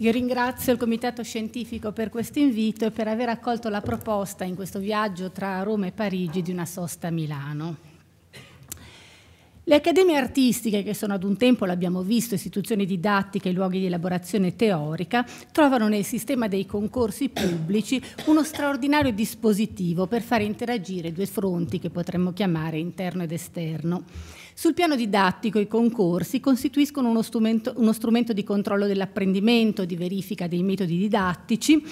Io ringrazio il Comitato Scientifico per questo invito e per aver accolto la proposta in questo viaggio tra Roma e Parigi di una sosta a Milano. Le accademie artistiche, che sono ad un tempo, l'abbiamo visto, istituzioni didattiche e luoghi di elaborazione teorica, trovano nel sistema dei concorsi pubblici uno straordinario dispositivo per fare interagire due fronti che potremmo chiamare interno ed esterno. Sul piano didattico i concorsi costituiscono uno strumento, uno strumento di controllo dell'apprendimento, di verifica dei metodi didattici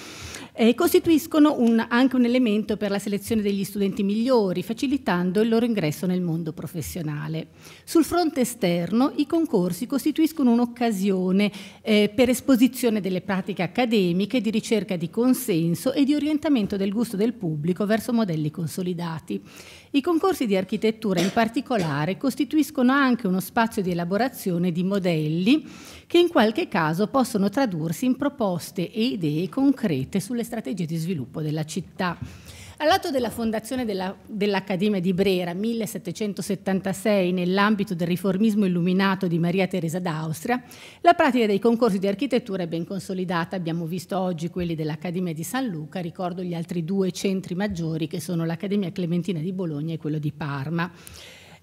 e costituiscono un, anche un elemento per la selezione degli studenti migliori, facilitando il loro ingresso nel mondo professionale. Sul fronte esterno i concorsi costituiscono un'occasione eh, per esposizione delle pratiche accademiche, di ricerca di consenso e di orientamento del gusto del pubblico verso modelli consolidati. I concorsi di architettura in particolare costituiscono anche uno spazio di elaborazione di modelli che in qualche caso possono tradursi in proposte e idee concrete sulle strategie di sviluppo della città. All'atto della fondazione della, dell'Accademia di Brera 1776 nell'ambito del riformismo illuminato di Maria Teresa d'Austria, la pratica dei concorsi di architettura è ben consolidata. Abbiamo visto oggi quelli dell'Accademia di San Luca, ricordo gli altri due centri maggiori che sono l'Accademia Clementina di Bologna e quello di Parma.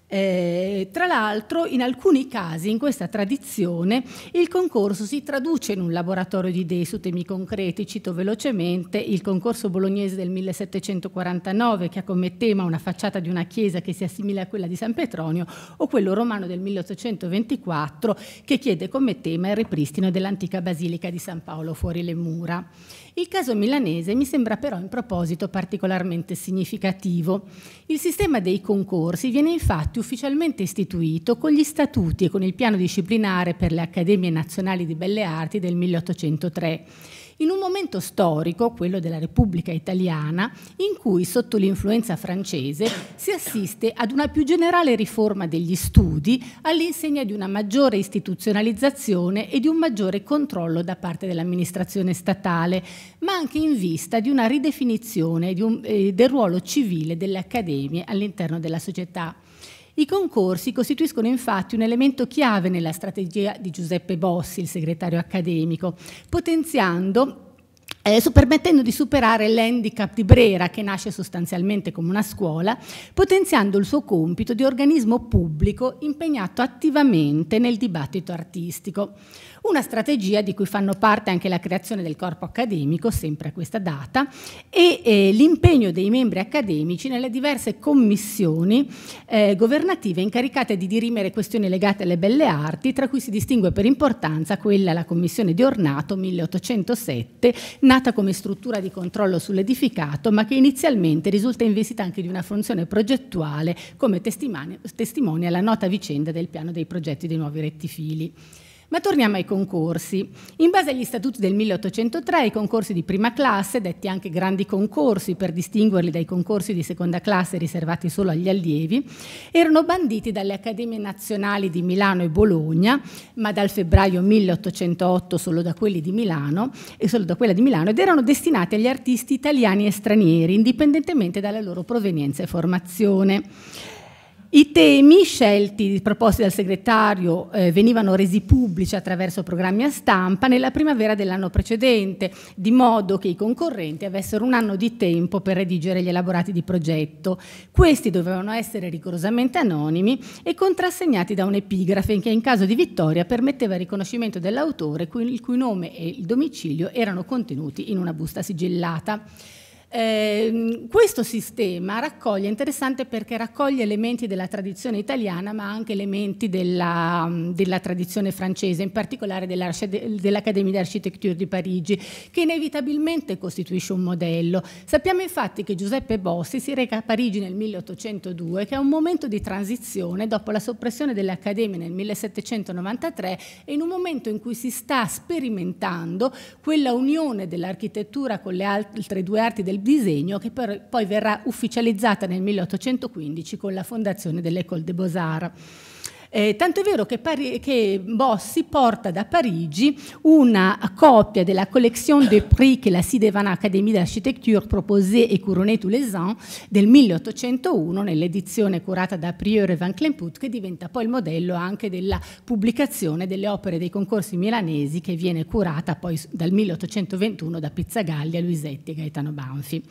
Eh, tra l'altro, in alcuni casi, in questa tradizione, il concorso si traduce in un laboratorio di idee su temi concreti. Cito velocemente il concorso bolognese del 1749, che ha come tema una facciata di una chiesa che si assimila a quella di San Petronio, o quello romano del 1824, che chiede come tema il ripristino dell'antica basilica di San Paolo fuori le mura. Il caso milanese mi sembra però in proposito particolarmente significativo. Il sistema dei concorsi viene infatti ufficialmente istituito con gli statuti e con il piano disciplinare per le Accademie Nazionali di Belle Arti del 1803 in un momento storico, quello della Repubblica Italiana, in cui sotto l'influenza francese si assiste ad una più generale riforma degli studi all'insegna di una maggiore istituzionalizzazione e di un maggiore controllo da parte dell'amministrazione statale, ma anche in vista di una ridefinizione di un, eh, del ruolo civile delle accademie all'interno della società. I concorsi costituiscono infatti un elemento chiave nella strategia di Giuseppe Bossi, il segretario accademico, potenziando eh, permettendo di superare l'handicap di Brera, che nasce sostanzialmente come una scuola, potenziando il suo compito di organismo pubblico impegnato attivamente nel dibattito artistico. Una strategia di cui fanno parte anche la creazione del corpo accademico, sempre a questa data, e eh, l'impegno dei membri accademici nelle diverse commissioni eh, governative incaricate di dirimere questioni legate alle belle arti, tra cui si distingue per importanza quella, la Commissione di Ornato 1807, nata come struttura di controllo sull'edificato, ma che inizialmente risulta investita anche di una funzione progettuale come testimonia la nota vicenda del piano dei progetti dei nuovi rettifili. Ma torniamo ai concorsi. In base agli statuti del 1803, i concorsi di prima classe, detti anche grandi concorsi per distinguerli dai concorsi di seconda classe riservati solo agli allievi, erano banditi dalle Accademie Nazionali di Milano e Bologna, ma dal febbraio 1808 solo da di Milano, solo da quella di Milano, ed erano destinati agli artisti italiani e stranieri, indipendentemente dalla loro provenienza e formazione. I temi scelti, proposti dal segretario, eh, venivano resi pubblici attraverso programmi a stampa nella primavera dell'anno precedente, di modo che i concorrenti avessero un anno di tempo per redigere gli elaborati di progetto. Questi dovevano essere rigorosamente anonimi e contrassegnati da un'epigrafe che in caso di vittoria permetteva il riconoscimento dell'autore, il cui nome e il domicilio erano contenuti in una busta sigillata. Eh, questo sistema raccoglie, interessante perché raccoglie elementi della tradizione italiana ma anche elementi della, della tradizione francese, in particolare dell'Accademia d'Architecture di Parigi, che inevitabilmente costituisce un modello. Sappiamo infatti che Giuseppe Bossi si reca a Parigi nel 1802, che è un momento di transizione dopo la soppressione delle accademie nel 1793 e in un momento in cui si sta sperimentando quella unione dell'architettura con le altre due arti del disegno che poi verrà ufficializzata nel 1815 con la fondazione dell'École des Beaux-Arts. Eh, tanto è vero che, che, Bossi porta da Parigi una copia della collection des prix che la Sidevan Académie d'Architecture proposée et couronnée tous les ans del 1801 nell'edizione curata da Prieur e Van Clemput che diventa poi il modello anche della pubblicazione delle opere dei concorsi milanesi che viene curata poi dal 1821 da Pizzagalli a Luisetti e Gaetano Banfi.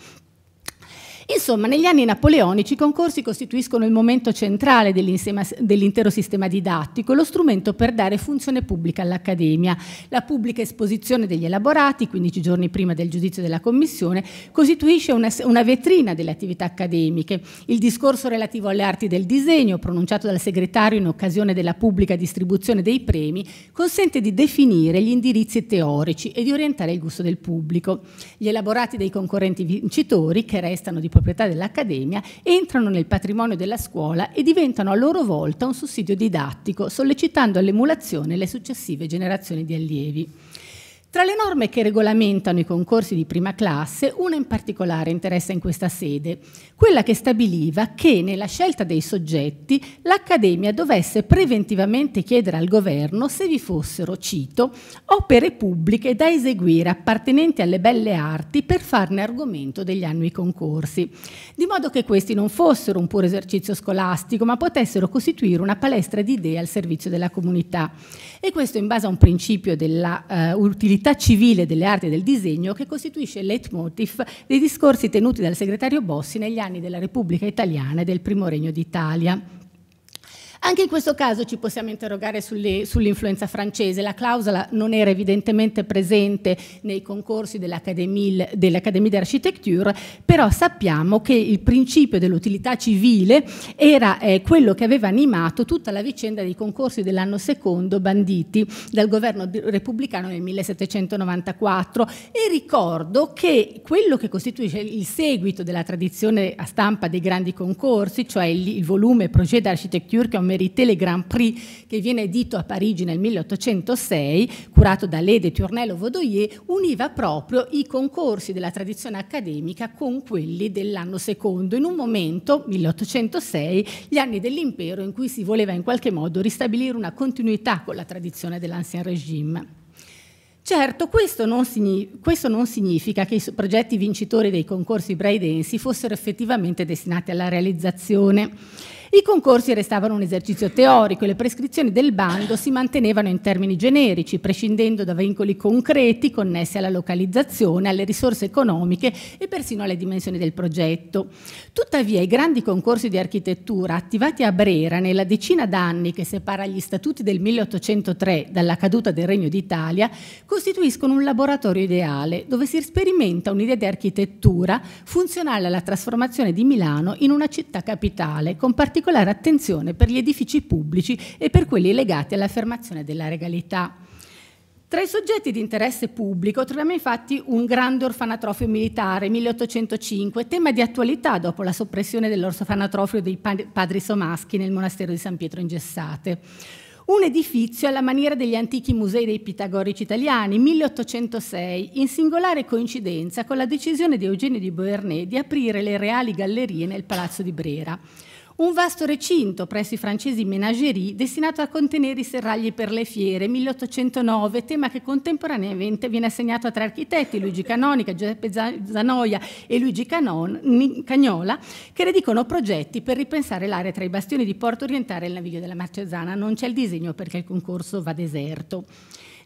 Insomma, negli anni napoleonici i concorsi costituiscono il momento centrale dell'intero sistema didattico, lo strumento per dare funzione pubblica all'Accademia. La pubblica esposizione degli elaborati, 15 giorni prima del giudizio della Commissione, costituisce una, una vetrina delle attività accademiche. Il discorso relativo alle arti del disegno, pronunciato dal segretario in occasione della pubblica distribuzione dei premi, consente di definire gli indirizzi teorici e di orientare il gusto del pubblico. Gli elaborati dei concorrenti vincitori, che restano di proprietà dell'Accademia, entrano nel patrimonio della scuola e diventano a loro volta un sussidio didattico, sollecitando all'emulazione le successive generazioni di allievi. Tra le norme che regolamentano i concorsi di prima classe, una in particolare interessa in questa sede, quella che stabiliva che nella scelta dei soggetti l'Accademia dovesse preventivamente chiedere al governo se vi fossero, cito, opere pubbliche da eseguire appartenenti alle belle arti per farne argomento degli annui concorsi, di modo che questi non fossero un puro esercizio scolastico, ma potessero costituire una palestra di idee al servizio della comunità. E questo in base a un principio della uh, utilità l'utilità civile delle arti e del disegno che costituisce il leitmotiv dei discorsi tenuti dal segretario Bossi negli anni della Repubblica Italiana e del Primo Regno d'Italia. Anche in questo caso ci possiamo interrogare sull'influenza francese. La clausola non era evidentemente presente nei concorsi dell'Académie dell d'Architecture, però sappiamo che il principio dell'utilità civile era eh, quello che aveva animato tutta la vicenda dei concorsi dell'anno secondo banditi dal governo repubblicano nel 1794 e ricordo che quello che costituisce il seguito della tradizione a stampa dei grandi concorsi, cioè il, il volume Projet d'Architecture che è un Mérité le Grand Prix che viene edito a Parigi nel 1806, curato da Lede Tournello Vaudoyer, univa proprio i concorsi della tradizione accademica con quelli dell'anno secondo, in un momento, 1806, gli anni dell'impero in cui si voleva in qualche modo ristabilire una continuità con la tradizione dell'Ancien Régime. Certo, questo non, questo non, significa che i progetti vincitori dei concorsi braidensi fossero effettivamente destinati alla realizzazione. I concorsi restavano un esercizio teorico e le prescrizioni del bando si mantenevano in termini generici, prescindendo da vincoli concreti connessi alla localizzazione, alle risorse economiche e persino alle dimensioni del progetto. Tuttavia i grandi concorsi di architettura attivati a Brera nella decina d'anni che separa gli statuti del 1803 dalla caduta del Regno d'Italia costituiscono un laboratorio ideale dove si sperimenta un'idea di architettura funzionale alla trasformazione di Milano in una città capitale, con particolare particolare attenzione per gli edifici pubblici e per quelli legati all'affermazione della regalità. Tra i soggetti di interesse pubblico troviamo infatti un grande orfanatrofio militare, 1805, tema di attualità dopo la soppressione dell'orfanatrofio dei padri somaschi nel monastero di San Pietro in Gessate. Un edificio alla maniera degli antichi musei dei pitagorici italiani, 1806, in singolare coincidenza con la decisione di Eugenio di Beauharnais di aprire le reali gallerie nel Palazzo di Brera. Un vasto recinto presso i francesi menagerie destinato a contenere i serragli per le fiere, 1809, tema che contemporaneamente viene assegnato a tre architetti, Luigi Canonica, Giuseppe Zanoia e Luigi Canon, Cagnola, che redicono progetti per ripensare l'area tra i bastioni di Porto Orientale e il Naviglio della Marcesana. Non c'è il disegno perché il concorso va deserto.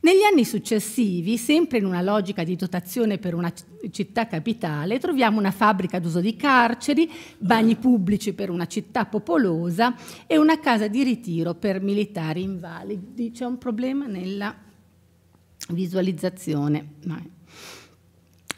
Negli anni successivi, sempre in una logica di dotazione per una città capitale, troviamo una fabbrica d'uso di carceri, bagni pubblici per una città popolosa e una casa di ritiro per militari invalidi. C'è un problema nella visualizzazione.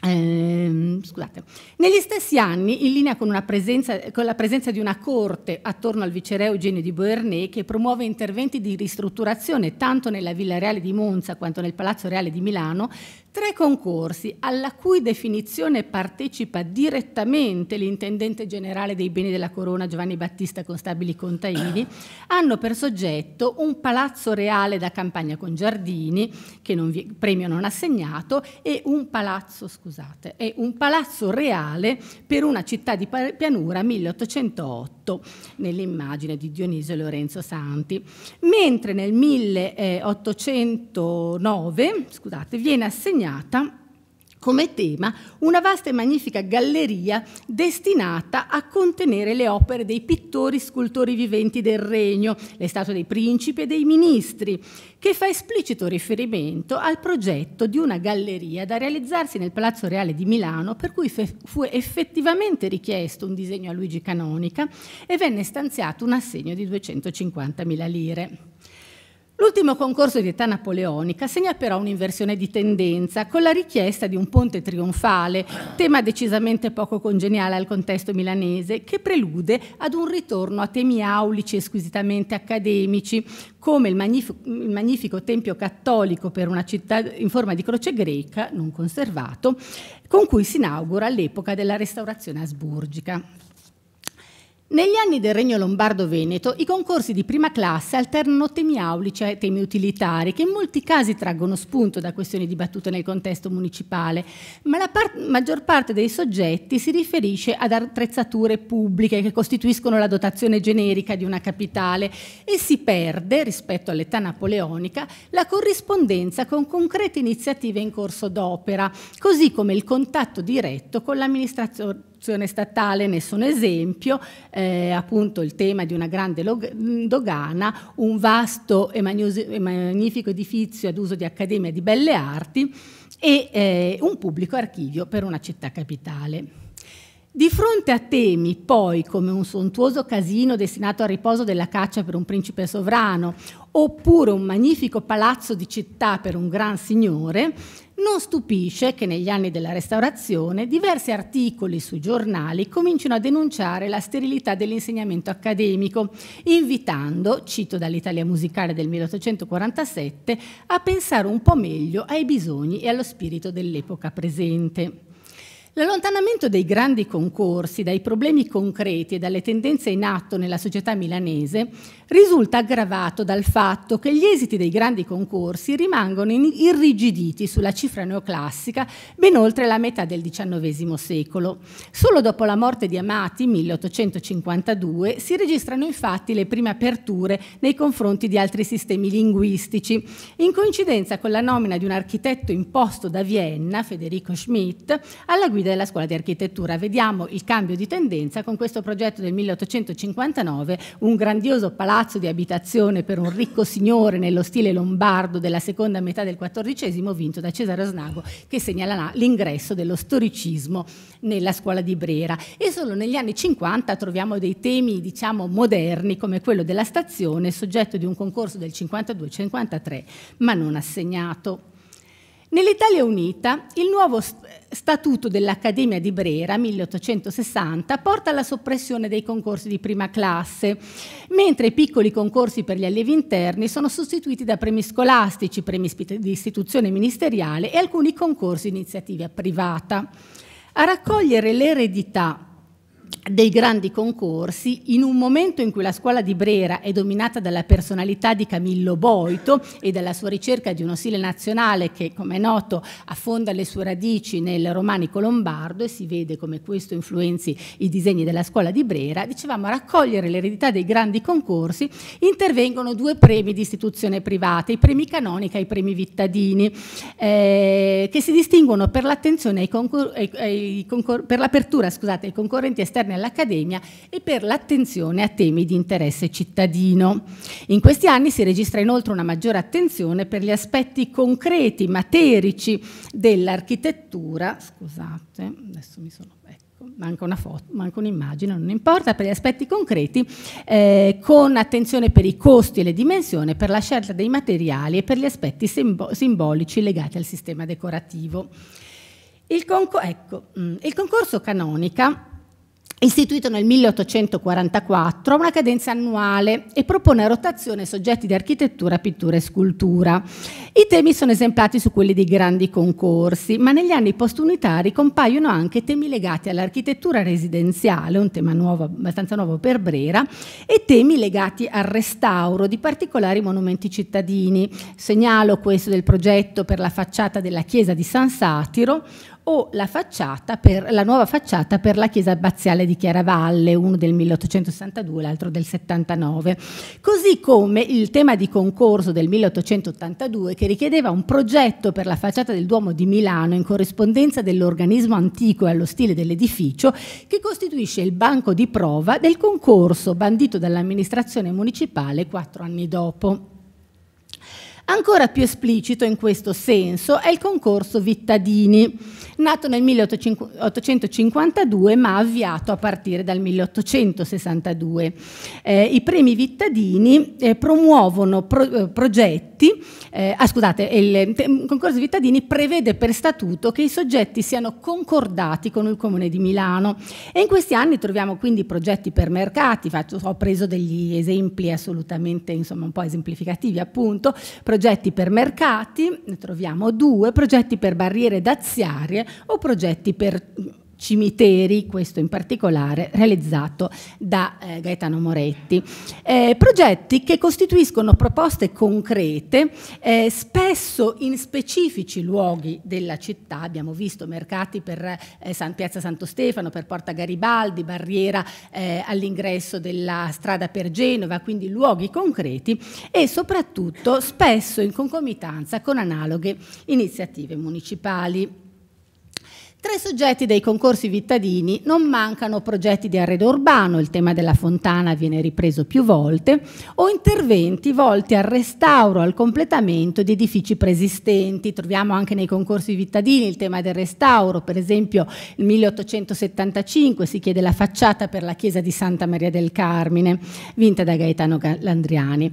Eh, scusate. Negli stessi anni, in linea con, presenza, con, la presenza di una corte attorno al viceré Eugenio di Beauharnais che promuove interventi di ristrutturazione tanto nella Villa Reale di Monza quanto nel Palazzo Reale di Milano, Tre concorsi alla cui definizione partecipa direttamente l'intendente generale dei beni della corona Giovanni Battista Constabili Containi hanno per soggetto un palazzo reale da campagna con giardini che non vi, premio non assegnato e un palazzo, scusate, scusate, è un palazzo reale per una città di pianura 1808 nell'immagine di Dionisio Lorenzo Santi, mentre nel 1809 scusate, viene assegnata come tema una vasta e magnifica galleria destinata a contenere le opere dei pittori scultori viventi del regno, le statue dei principi e dei ministri, che fa esplicito riferimento al progetto di una galleria da realizzarsi nel Palazzo Reale di Milano, per cui fu effettivamente richiesto un disegno a Luigi Canonica e venne stanziato un assegno di 250.000 lire. L'ultimo concorso di età napoleonica segna però un'inversione di tendenza con la richiesta di un ponte trionfale, tema decisamente poco congeniale al contesto milanese, che prelude ad un ritorno a temi aulici e squisitamente accademici, come il magnifico, il magnifico tempio cattolico per una città in forma di croce greca, non conservato, con cui si inaugura l'epoca della restaurazione asburgica. Negli anni del Regno Lombardo-Veneto i concorsi di prima classe alternano temi aulici e temi utilitari, che in molti casi traggono spunto da questioni dibattute nel contesto municipale, ma la par maggior parte dei soggetti si riferisce ad attrezzature pubbliche che costituiscono la dotazione generica di una capitale e si perde, rispetto all'età napoleonica, la corrispondenza con concrete iniziative in corso d'opera, così come il contatto diretto con l'amministrazione statale ne sono esempio, eh, appunto il tema di una grande dogana, un vasto e, magnifico edifizio ad uso di Accademia di Belle Arti e eh, un pubblico archivio per una città capitale. Di fronte a temi poi come un sontuoso casino destinato al riposo della caccia per un principe sovrano oppure un magnifico palazzo di città per un gran signore, non stupisce che negli anni della restaurazione diversi articoli sui giornali cominciano a denunciare la sterilità dell'insegnamento accademico, invitando, cito dall'Italia musicale del 1847, a pensare un po' meglio ai bisogni e allo spirito dell'epoca presente. L'allontanamento dei grandi concorsi dai problemi concreti e dalle tendenze in atto nella società milanese risulta aggravato dal fatto che gli esiti dei grandi concorsi rimangono irrigiditi sulla cifra neoclassica ben oltre la metà del XIX secolo. Solo dopo la morte di Amati, 1852, si registrano infatti le prime aperture nei confronti di altri sistemi linguistici, in coincidenza con la nomina di un architetto imposto da Vienna, Federico Schmidt, alla guida della scuola di architettura. Vediamo il cambio di tendenza con questo progetto del 1859, un grandioso palazzo di abitazione per un ricco signore nello stile lombardo della seconda metà del XIV, vinto da Cesare Osnago, che segnala l'ingresso dello storicismo nella scuola di Brera. E solo negli anni 50 troviamo dei temi, diciamo, moderni, come quello della stazione, soggetto di un concorso del 52-53, ma non assegnato. Nell'Italia Unita il nuovo statuto dell'Accademia di Brera 1860 porta alla soppressione dei concorsi di prima classe, mentre i piccoli concorsi per gli allievi interni sono sostituiti da premi scolastici, premi di istituzione ministeriale e alcuni concorsi di iniziativa privata. A raccogliere l'eredità dei grandi concorsi in un momento in cui la scuola di Brera è dominata dalla personalità di Camillo Boito e dalla sua ricerca di uno stile nazionale che, come è noto, affonda le sue radici nel romanico lombardo e si vede come questo influenzi i disegni della scuola di Brera, dicevamo a raccogliere l'eredità dei grandi concorsi intervengono due premi di istituzione privata, i premi canonica e i premi vittadini, eh, che si distinguono per l'attenzione ai, ai, per l'apertura scusate, ai concorrenti esterni esterne all'Accademia e per l'attenzione a temi di interesse cittadino. In questi anni si registra inoltre una maggiore attenzione per gli aspetti concreti, materici dell'architettura. Scusate, adesso mi sono ecco, manca una foto, manca un'immagine, non importa, per gli aspetti concreti, eh, con attenzione per i costi e le dimensioni, per la scelta dei materiali e per gli aspetti simbolici legati al sistema decorativo. Il, concor ecco, mm, il concorso canonica istituito nel 1844, ha una cadenza annuale e propone a rotazione soggetti di architettura, pittura e scultura. I temi sono esemplati su quelli dei grandi concorsi, ma negli anni postunitari compaiono anche temi legati all'architettura residenziale, un tema nuovo, abbastanza nuovo per Brera, e temi legati al restauro di particolari monumenti cittadini. Segnalo questo del progetto per la facciata della chiesa di San Satiro, o la, per, la, nuova facciata per la chiesa abbaziale di Chiaravalle, uno del 1862, l'altro del 79, così come il tema di concorso del 1882 che richiedeva un progetto per la facciata del Duomo di Milano in corrispondenza dell'organismo antico e allo stile dell'edificio che costituisce il banco di prova del concorso bandito dall'amministrazione municipale quattro anni dopo. Ancora più esplicito in questo senso è il concorso Vittadini, nato nel 1852 ma avviato a partire dal 1862. Eh, I premi Vittadini eh, promuovono pro, eh, progetti, eh, ah, scusate, il, concorso Vittadini prevede per statuto che i soggetti siano concordati con il Comune di Milano. E in questi anni troviamo quindi progetti per mercati, faccio, ho preso degli esempi assolutamente insomma un po' esemplificativi appunto, progetti per mercati, ne troviamo due, progetti per barriere daziarie o progetti per cimiteri, questo in particolare realizzato da eh, Gaetano Moretti. Eh, progetti che costituiscono proposte concrete, eh, spesso in specifici luoghi della città, abbiamo visto mercati per eh, San Piazza Santo Stefano, per Porta Garibaldi, barriera eh, all'ingresso della strada per Genova, quindi luoghi concreti e soprattutto spesso in concomitanza con analoghe iniziative municipali. Tra i soggetti dei concorsi vittadini non mancano progetti di arredo urbano, il tema della fontana viene ripreso più volte, o interventi volti al restauro, al completamento di edifici preesistenti. Troviamo anche nei concorsi vittadini il tema del restauro, per esempio nel 1875 si chiede la facciata per la chiesa di Santa Maria del Carmine, vinta da Gaetano Landriani.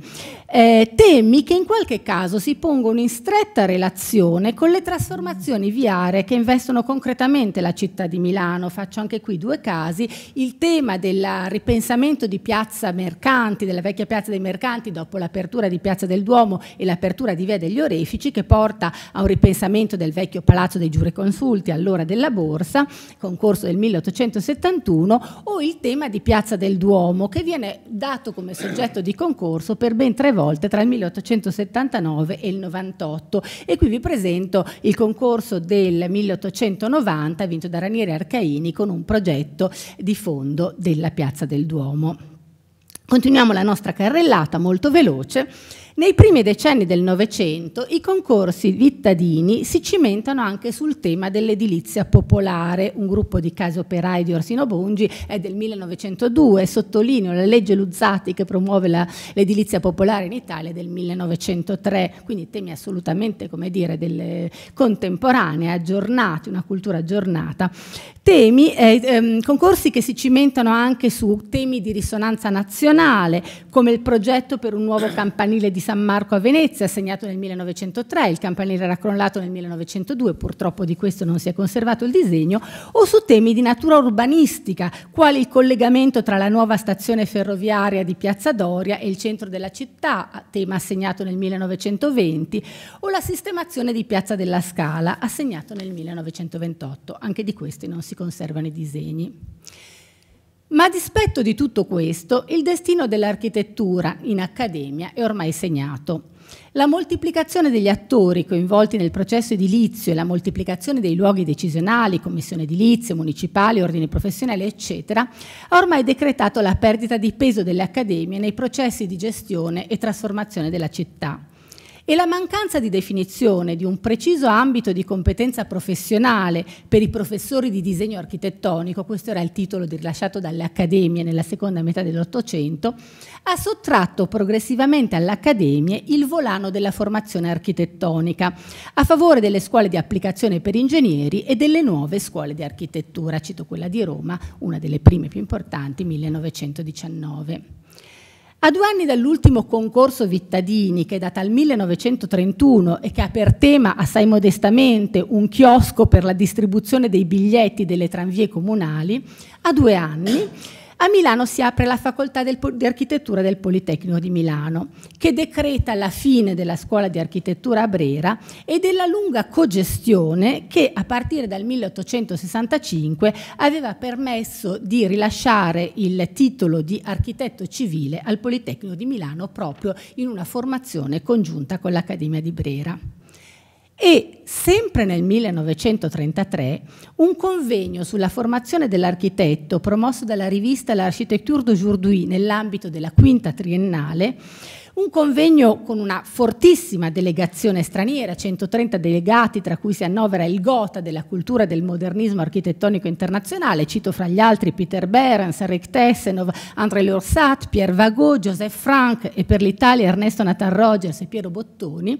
Eh, temi che in qualche caso si pongono in stretta relazione con le trasformazioni viarie che investono concretamente concretamente la città di Milano, faccio anche qui due casi, il tema del ripensamento di piazza Mercanti, della vecchia piazza dei Mercanti dopo l'apertura di piazza del Duomo e l'apertura di via degli Orefici che porta a un ripensamento del vecchio palazzo dei giureconsulti, allora della Borsa, concorso del 1871, o il tema di piazza del Duomo che viene dato come soggetto di concorso per ben tre volte tra il 1879 e il 98 e qui vi presento il concorso del 1890 90, vinto da Ranieri Arcaini con un progetto di fondo della Piazza del Duomo. Continuiamo la nostra carrellata molto veloce nei primi decenni del Novecento i concorsi vittadini si cimentano anche sul tema dell'edilizia popolare. Un gruppo di case operai di Orsino Bongi è del 1902, sottolineo la legge Luzzati che promuove l'edilizia popolare in Italia del 1903, quindi temi assolutamente come dire delle contemporanee, aggiornati, una cultura aggiornata. Temi, eh, ehm, concorsi che si cimentano anche su temi di risonanza nazionale, come il progetto per un nuovo campanile di San Marco a Venezia, assegnato nel 1903, il campanile era crollato nel 1902, purtroppo di questo non si è conservato il disegno, o su temi di natura urbanistica, quali il collegamento tra la nuova stazione ferroviaria di Piazza Doria e il centro della città, tema assegnato nel 1920, o la sistemazione di Piazza della Scala, assegnato nel 1928. Anche di questi non si conservano i disegni. Ma a dispetto di tutto questo, il destino dell'architettura in accademia è ormai segnato. La moltiplicazione degli attori coinvolti nel processo edilizio e la moltiplicazione dei luoghi decisionali, commissioni edilizie, municipali, ordini professionali, eccetera, ha ormai decretato la perdita di peso delle accademie nei processi di gestione e trasformazione della città e la mancanza di definizione di un preciso ambito di competenza professionale per i professori di disegno architettonico, questo era il titolo rilasciato dalle accademie nella seconda metà dell'Ottocento, ha sottratto progressivamente alle accademie il volano della formazione architettonica a favore delle scuole di applicazione per ingegneri e delle nuove scuole di architettura, cito quella di Roma, una delle prime più importanti, 1919. A due anni dall'ultimo concorso Vittadini, che data al 1931 e che ha per tema assai modestamente un chiosco per la distribuzione dei biglietti delle tranvie comunali, a due anni a Milano si apre la facoltà del, di architettura del Politecnico di Milano, che decreta la fine della scuola di architettura a Brera e della lunga cogestione che a partire dal 1865 aveva permesso di rilasciare il titolo di architetto civile al Politecnico di Milano proprio in una formazione congiunta con l'Accademia di Brera e sempre nel 1933 un convegno sulla formazione dell'architetto promosso dalla rivista L'Architecture d'aujourd'hui nell'ambito della quinta triennale un convegno con una fortissima delegazione straniera, 130 delegati, tra cui si annovera il Gotha della cultura del modernismo architettonico internazionale, cito fra gli altri Peter Behrens, Rick Tessenov, André Lorsat, Pierre Vagot, Joseph Frank e per l'Italia Ernesto Nathan Rogers e Piero Bottoni,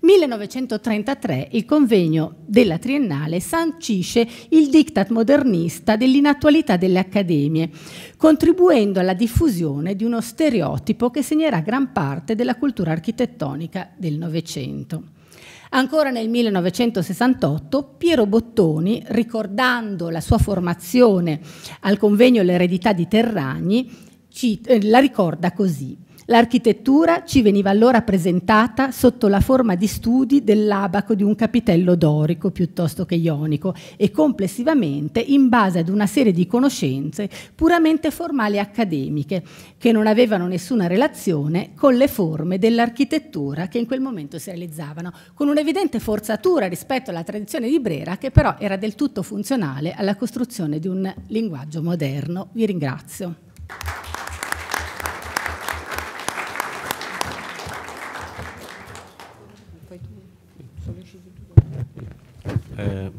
1933 il convegno della Triennale sancisce il diktat modernista dell'inattualità delle accademie, contribuendo alla diffusione di uno stereotipo che segnerà gran parte della cultura architettonica del Novecento. Ancora nel 1968 Piero Bottoni, ricordando la sua formazione al convegno L'eredità di Terragni, eh, la ricorda così. L'architettura ci veniva allora presentata sotto la forma di studi dell'abaco di un capitello dorico piuttosto che ionico e complessivamente in base ad una serie di conoscenze puramente formali e accademiche che non avevano nessuna relazione con le forme dell'architettura che in quel momento si realizzavano, con un'evidente forzatura rispetto alla tradizione di Brera che però era del tutto funzionale alla costruzione di un linguaggio moderno. Vi ringrazio. Eh,